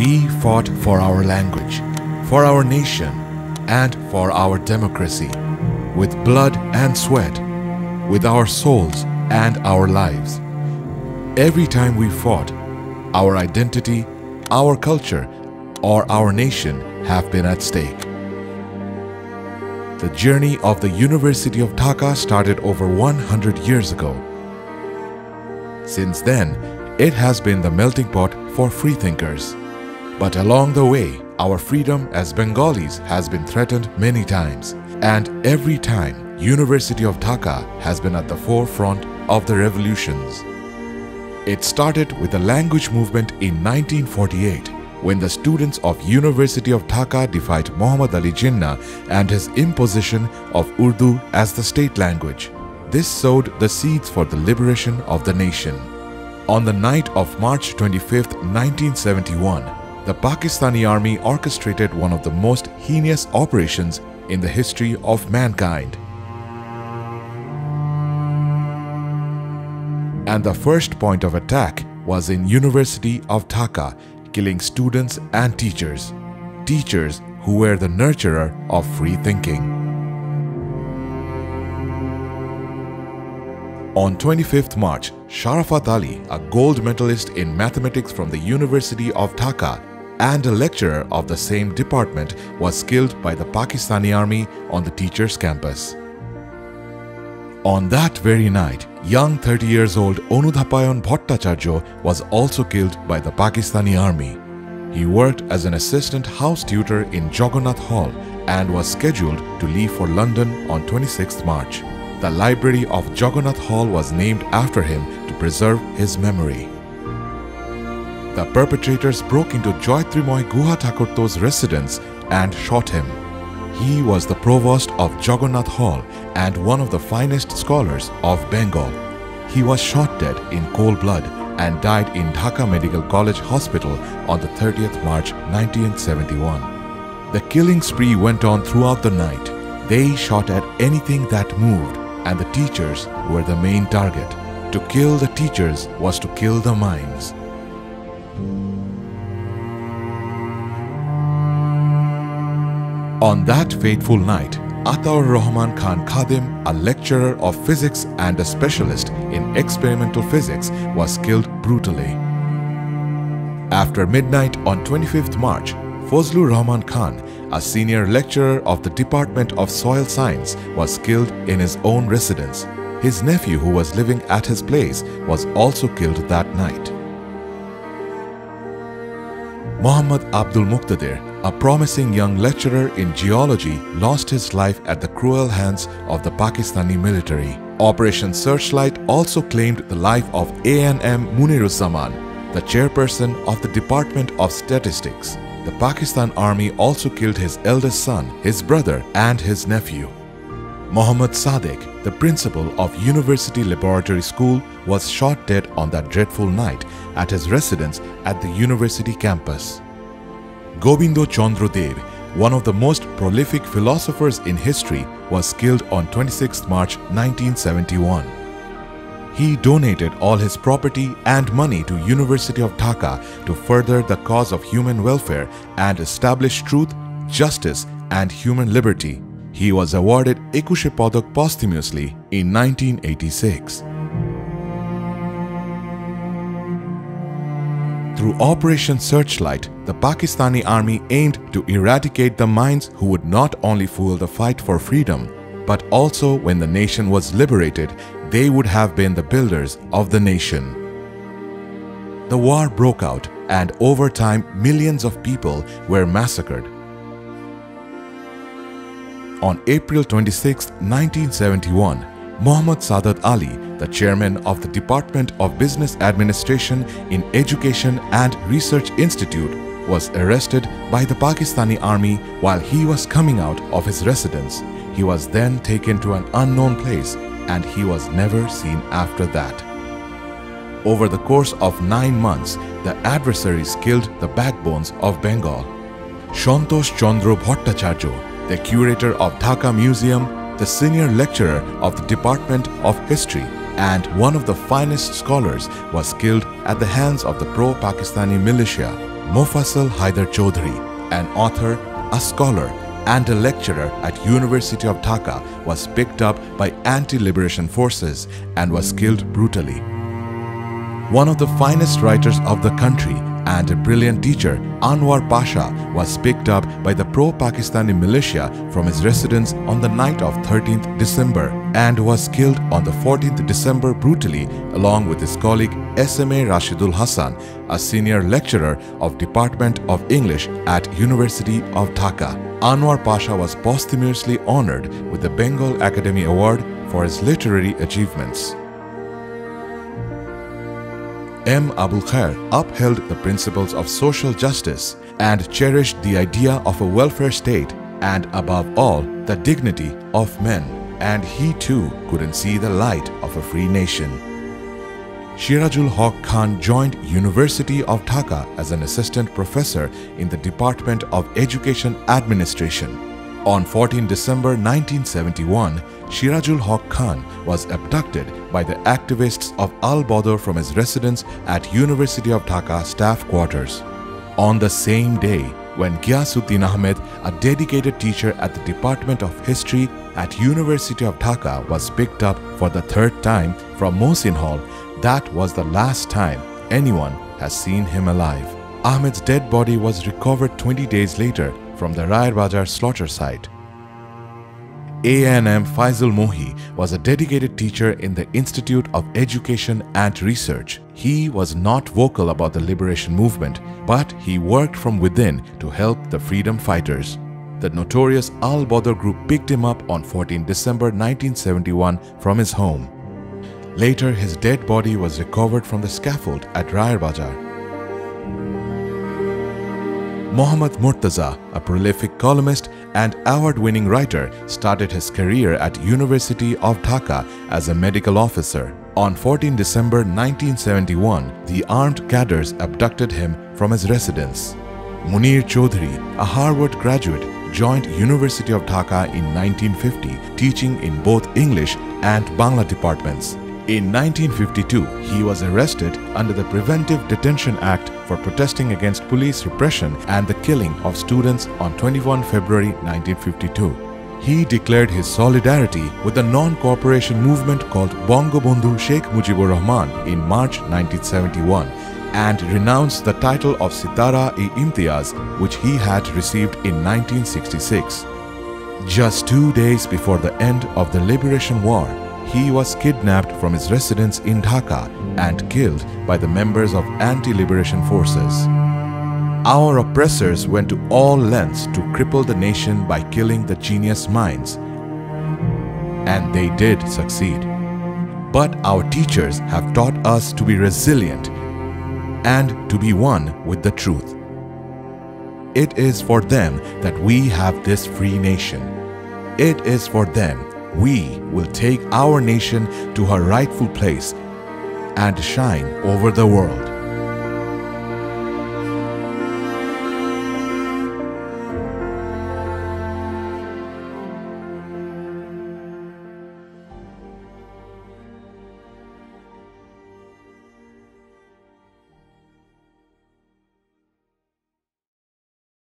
We fought for our language, for our nation, and for our democracy, with blood and sweat, with our souls and our lives. Every time we fought, our identity, our culture, or our nation have been at stake. The journey of the University of Dhaka started over 100 years ago. Since then, it has been the melting pot for freethinkers. But along the way, our freedom as Bengalis has been threatened many times. And every time, University of Dhaka has been at the forefront of the revolutions. It started with the language movement in 1948 when the students of University of Dhaka defied Muhammad Ali Jinnah and his imposition of Urdu as the state language. This sowed the seeds for the liberation of the nation. On the night of March 25, 1971, the Pakistani army orchestrated one of the most heinous operations in the history of mankind. And the first point of attack was in University of Dhaka, killing students and teachers. Teachers who were the nurturer of free thinking. On 25th March, Sharafat Ali, a gold medalist in mathematics from the University of Dhaka and a lecturer of the same department, was killed by the Pakistani army on the teacher's campus. On that very night, young 30 years old Anudvaipayan Bhattacharya was also killed by the Pakistani army. He worked as an assistant house tutor in Jagannath Hall and was scheduled to leave for London on 26th March. The library of Jagannath Hall was named after him to preserve his memory. The perpetrators broke into Jyotirmoy Guhathakurta's residence and shot him. He was the provost of Jagannath Hall and one of the finest scholars of Bengal. He was shot dead in cold blood and died in Dhaka Medical College Hospital on the 30th March 1971. The killing spree went on throughout the night. They shot at anything that moved and the teachers were the main target. To kill the teachers was to kill the minds. On that fateful night, Ataur Rahman Khan Khadim, a lecturer of physics and a specialist in experimental physics, was killed brutally. After midnight on 25th March, Fazlur Rahman Khan, a senior lecturer of the Department of Soil Science, was killed in his own residence. His nephew who was living at his place was also killed that night. Muhammad Abdul Muqtadir, a promising young lecturer in geology, lost his life at the cruel hands of the Pakistani military. Operation Searchlight also claimed the life of ANM Muniruzzaman, the chairperson of the Department of Statistics. The Pakistan Army also killed his eldest son, his brother and his nephew. Muhammad Sadiq, the principal of University Laboratory School, was shot dead on that dreadful night at his residence at the university campus. Gobindo Chandra Dev, one of the most prolific philosophers in history, was killed on 26 March 1971. He donated all his property and money to University of Dhaka to further the cause of human welfare and establish truth, justice and human liberty. He was awarded Ekushey Padak posthumously in 1986. Through Operation Searchlight, the Pakistani army aimed to eradicate the minds who would not only fuel the fight for freedom, but also when the nation was liberated, they would have been the builders of the nation. The war broke out and over time millions of people were massacred. On April 26, 1971, Muhammad Sadat Ali, the chairman of the Department of Business Administration in Education and Research Institute, was arrested by the Pakistani army while he was coming out of his residence. He was then taken to an unknown place and he was never seen after that. Over the course of nine months, the adversaries killed the backbones of Bengal. Shantosh Chandra Bhattacharya, the curator of Dhaka Museum the senior lecturer of the Department of History and one of the finest scholars was killed at the hands of the pro-Pakistani militia. Mofassal Haidar Chaudhry, an author, a scholar, and a lecturer at University of Dhaka was picked up by anti-liberation forces and was killed brutally. One of the finest writers of the country and a brilliant teacher, Anwar Pasha was picked up by the pro-Pakistani militia from his residence on the night of 13th December and was killed on the 14th December brutally along with his colleague SMA Rashidul Hassan, a senior lecturer of Department of English at University of Dhaka. Anwar Pasha was posthumously honored with the Bengal Academy Award for his literary achievements. M. Abul Khair upheld the principles of social justice and cherished the idea of a welfare state and above all the dignity of men and he too couldn't see the light of a free nation. Shirajul Haq Khan joined University of Dhaka as an assistant professor in the Department of Education Administration. On 14 December 1971, Shirajul Haq Khan was abducted by the activists of Al Badr from his residence at University of Dhaka staff quarters. On the same day, when Ghiasuddin Ahmed, a dedicated teacher at the Department of History at University of Dhaka was picked up for the third time from Mohsin Hall, that was the last time anyone has seen him alive. Ahmed's dead body was recovered 20 days later from the Rayer Bazar slaughter site. ANM Faizul Mahi was a dedicated teacher in the Institute of Education and Research. He was not vocal about the liberation movement, but he worked from within to help the freedom fighters. The notorious Al Badr group picked him up on 14 December 1971 from his home. Later, his dead body was recovered from the scaffold at Rayer Bazar. Mohammad Murtaza, a prolific columnist and award-winning writer, started his career at University of Dhaka as a medical officer. On 14 December 1971, the armed cadres abducted him from his residence. Munir Chaudhry, a Harvard graduate, joined University of Dhaka in 1950, teaching in both English and Bangla departments. In 1952, he was arrested under the Preventive Detention Act for protesting against police repression and the killing of students on 21 February 1952. He declared his solidarity with the non-cooperation movement called Bangabandhu Sheikh Mujibur Rahman in March 1971 and renounced the title of Sitara-e-Imtiaz which he had received in 1966. Just two days before the end of the Liberation War, he was kidnapped from his residence in Dhaka and killed by the members of anti-liberation forces. Our oppressors went to all lengths to cripple the nation by killing the genius minds. And they did succeed. But our teachers have taught us to be resilient and to be one with the truth. It is for them that we have this free nation. It is for them we will take our nation to her rightful place and shine over the world.